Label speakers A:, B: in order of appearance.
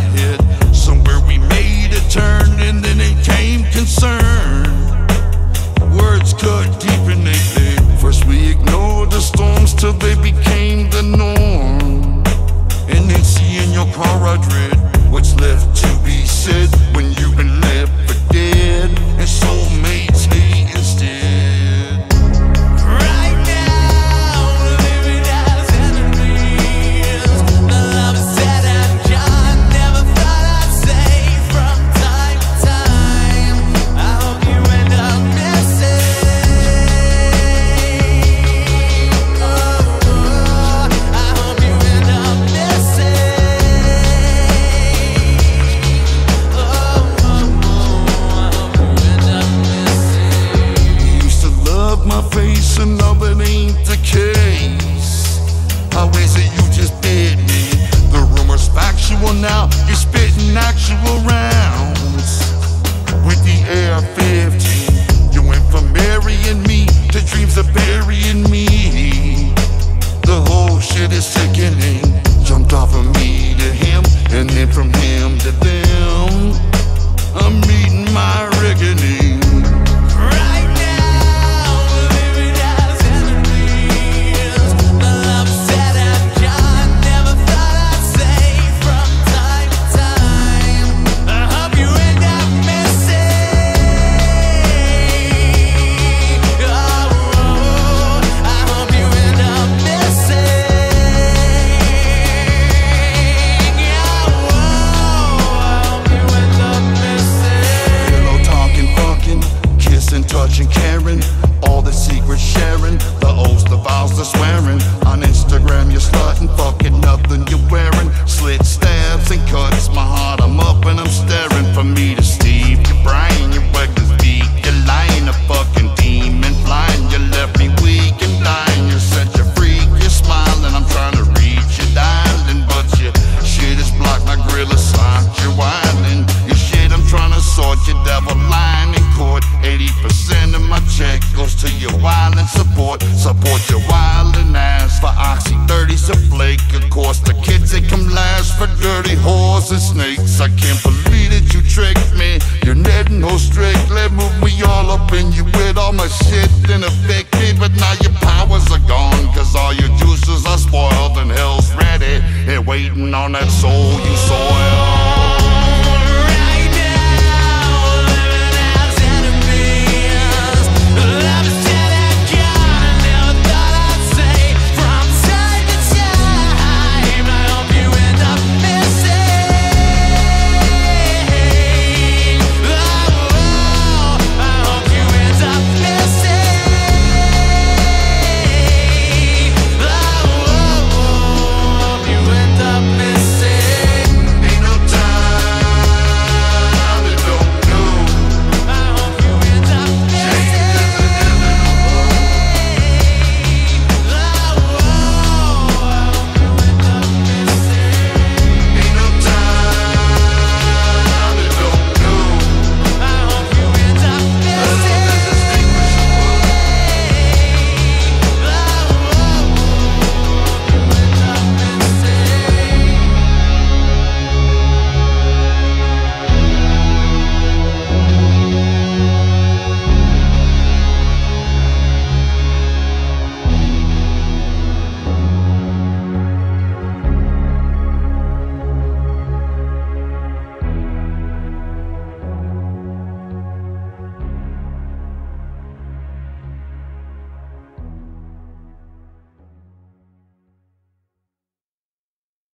A: my. Somewhere we made a turn and then it came concern. to your wildin' support. Support your wildin' ass for oxy 30s and flake. Of course, the kids they come last for dirty whores and snakes. I can't believe that you tricked me. You're net no straight. Let move me all up in you with all my shit and affect me. But now your powers